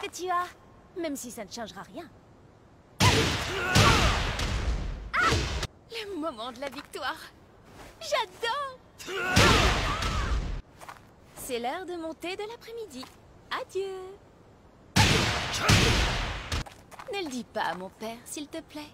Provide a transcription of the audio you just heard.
Que tu as, même si ça ne changera rien. Ah le moment de la victoire. J'adore C'est l'heure de monter de l'après-midi. Adieu Ne le dis pas à mon père, s'il te plaît.